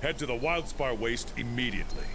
Head to the Wildspire Waste immediately.